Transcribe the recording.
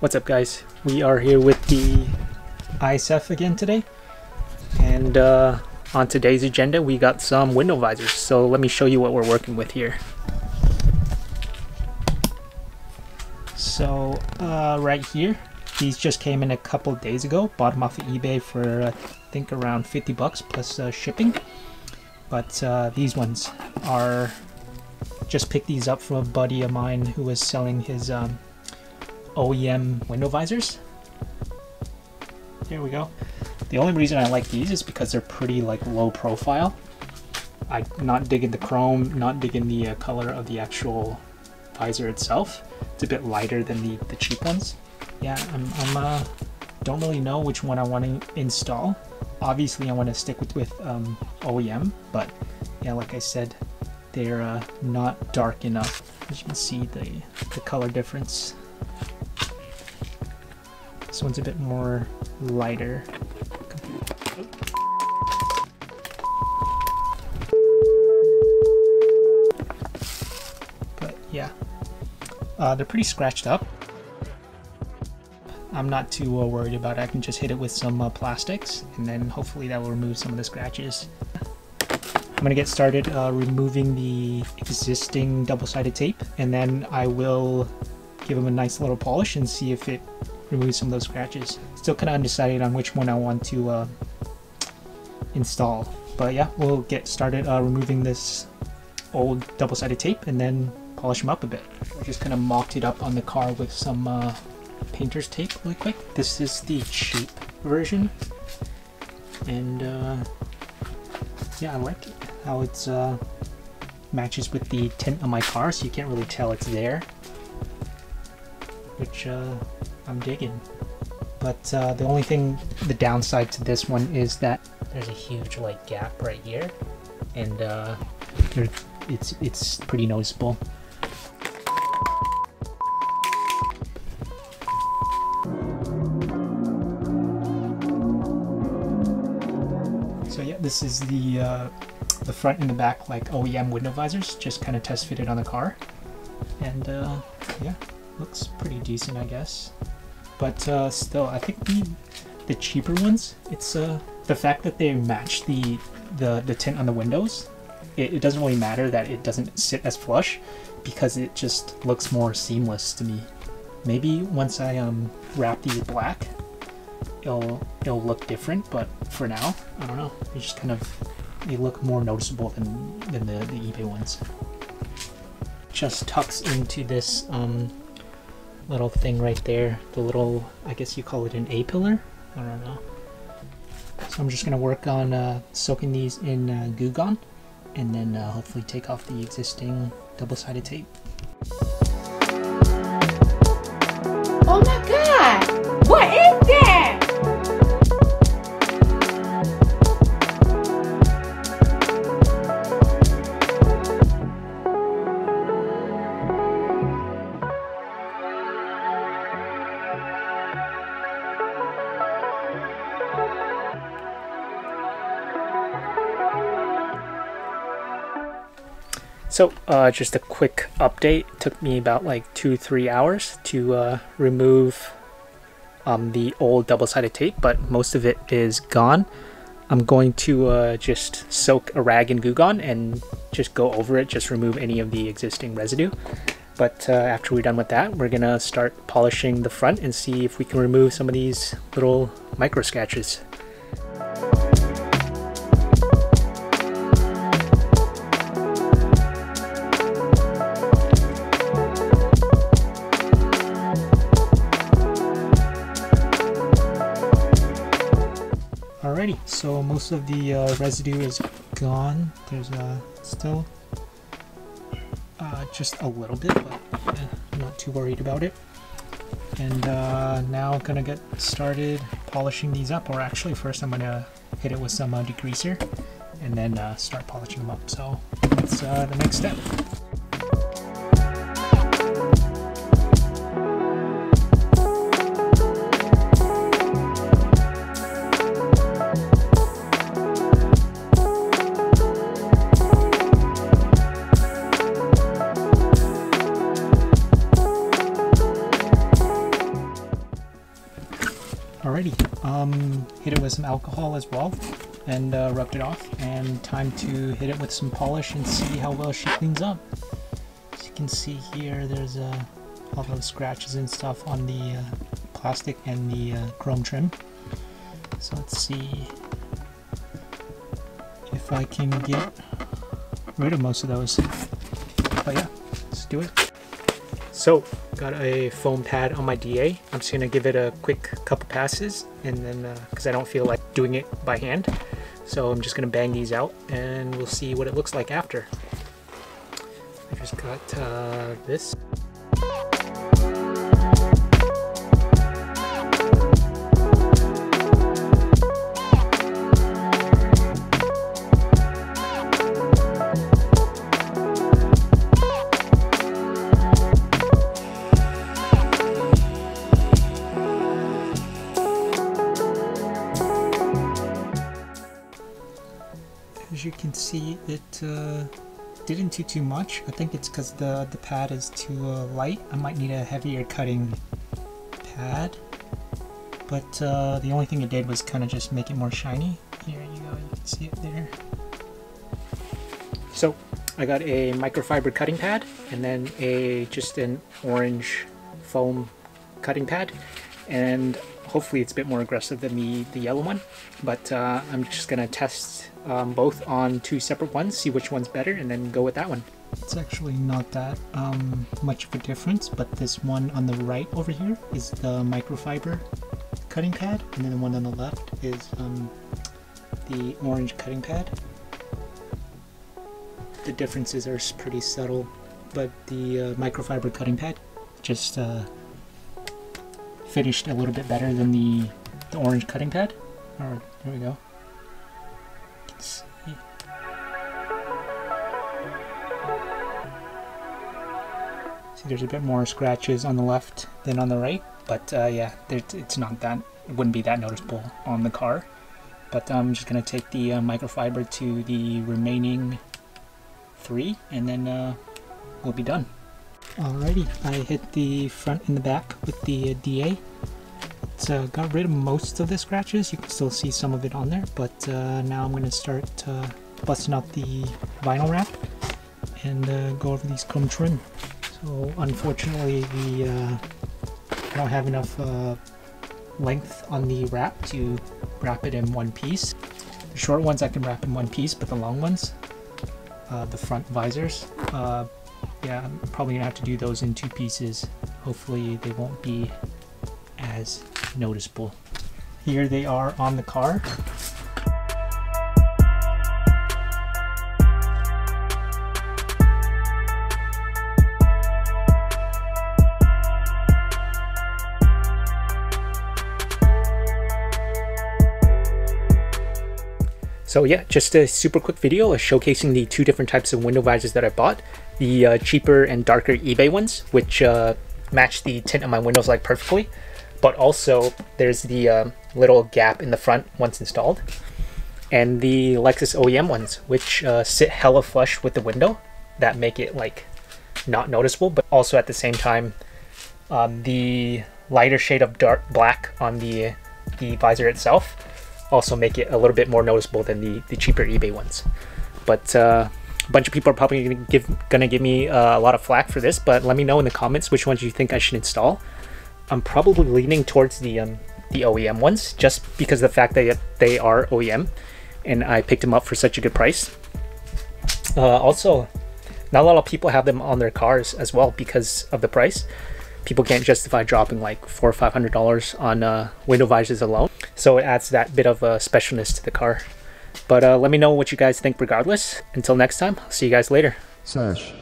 What's up guys? We are here with the ISF again today. And uh, on today's agenda we got some window visors. So let me show you what we're working with here. So uh, right here, these just came in a couple days ago. Bought them off of eBay for I think around 50 bucks plus uh, shipping. But uh, these ones are just picked these up from a buddy of mine who was selling his um, OEM window visors. Here we go. The only reason I like these is because they're pretty like low profile. I'm not digging the chrome, not digging the uh, color of the actual visor itself. It's a bit lighter than the, the cheap ones. Yeah, I'm, I'm uh, don't really know which one I want to install. Obviously I want to stick with, with um, OEM, but yeah, like I said, they're uh, not dark enough. As you can see the, the color difference. This one's a bit more lighter. But yeah, uh, they're pretty scratched up. I'm not too uh, worried about it. I can just hit it with some uh, plastics and then hopefully that will remove some of the scratches. I'm gonna get started uh, removing the existing double-sided tape and then I will give them a nice little polish and see if it removes some of those scratches. Still kind of undecided on which one I want to uh, install. But yeah, we'll get started uh, removing this old double-sided tape and then polish them up a bit. I just kind of mocked it up on the car with some uh, painter's tape really quick. This is the cheap version and uh, yeah, I like it how it's uh, matches with the tint on my car, so you can't really tell it's there, which uh, I'm digging. But uh, the only thing, the downside to this one is that there's a huge like gap right here, and uh, it's it's pretty noticeable. So yeah, this is the uh, the front and the back like OEM window visors, just kind of test fitted on the car. And uh, yeah, looks pretty decent, I guess. But uh, still, I think the the cheaper ones, it's uh, the fact that they match the the, the tint on the windows. It, it doesn't really matter that it doesn't sit as flush because it just looks more seamless to me. Maybe once I um, wrap these black, it'll it'll look different. But for now, I don't know. It just kind of they look more noticeable than, than the, the eBay ones. Just tucks into this um, little thing right there. The little, I guess you call it an A-pillar? I don't know. So I'm just going to work on uh, soaking these in uh, Goo Gone and then uh, hopefully take off the existing double-sided tape. So, uh, just a quick update. It took me about like two, three hours to uh, remove um, the old double-sided tape, but most of it is gone. I'm going to uh, just soak a rag in Goo Gone and just go over it, just remove any of the existing residue. But uh, after we're done with that, we're gonna start polishing the front and see if we can remove some of these little micro scratches. Most of the uh, residue is gone. There's uh, still uh, just a little bit, but eh, I'm not too worried about it. And uh, now I'm gonna get started polishing these up, or actually first I'm gonna hit it with some uh, degreaser and then uh, start polishing them up. So that's the next step. Alrighty, um, hit it with some alcohol as well and uh, rubbed it off and time to hit it with some polish and see how well she cleans up. As you can see here there's uh, all those scratches and stuff on the uh, plastic and the uh, chrome trim. So let's see if I can get rid of most of those. But yeah, let's do it. So, got a foam pad on my DA. I'm just gonna give it a quick couple passes and then, because uh, I don't feel like doing it by hand. So I'm just gonna bang these out and we'll see what it looks like after. I just got uh, this. It uh, didn't do too much. I think it's because the the pad is too uh, light. I might need a heavier cutting pad. But uh, the only thing it did was kind of just make it more shiny. Here you go. You can see it there. So I got a microfiber cutting pad and then a just an orange foam cutting pad. And hopefully it's a bit more aggressive than the, the yellow one but uh, I'm just gonna test um, both on two separate ones, see which one's better, and then go with that one. It's actually not that um, much of a difference, but this one on the right over here is the microfiber cutting pad, and then the one on the left is um, the orange cutting pad. The differences are pretty subtle, but the uh, microfiber cutting pad just uh, finished a little bit better than the, the orange cutting pad. Alright, there we go. See. See, there's a bit more scratches on the left than on the right, but uh, yeah, it's not that, it wouldn't be that noticeable on the car. But I'm just going to take the uh, microfiber to the remaining three, and then uh, we'll be done. Alrighty, I hit the front and the back with the uh, DA it's uh, got rid of most of the scratches. You can still see some of it on there, but uh, now I'm going to start uh, busting out the vinyl wrap and uh, go over these chrome trim. So unfortunately, we uh, don't have enough length on the wrap to wrap it in one piece. The short ones I can wrap in one piece, but the long ones, the front visors, yeah, I'm probably gonna have to do those in two pieces. Hopefully they won't be as noticeable. Here they are on the car. So yeah, just a super quick video showcasing the two different types of window visors that I bought. The uh, cheaper and darker eBay ones, which uh, match the tint of my windows like perfectly but also there's the uh, little gap in the front once installed. And the Lexus OEM ones, which uh, sit hella flush with the window, that make it like not noticeable, but also at the same time, um, the lighter shade of dark black on the the visor itself also make it a little bit more noticeable than the, the cheaper eBay ones. But uh, a bunch of people are probably gonna give gonna give me uh, a lot of flack for this, but let me know in the comments which ones you think I should install. I'm probably leaning towards the um, the OEM ones just because of the fact that they are OEM and I picked them up for such a good price. Uh, also, not a lot of people have them on their cars as well because of the price. People can't justify dropping like four or five hundred dollars on uh, window visors alone, so it adds that bit of a specialness to the car. But uh, let me know what you guys think regardless. Until next time, I'll see you guys later. Sash.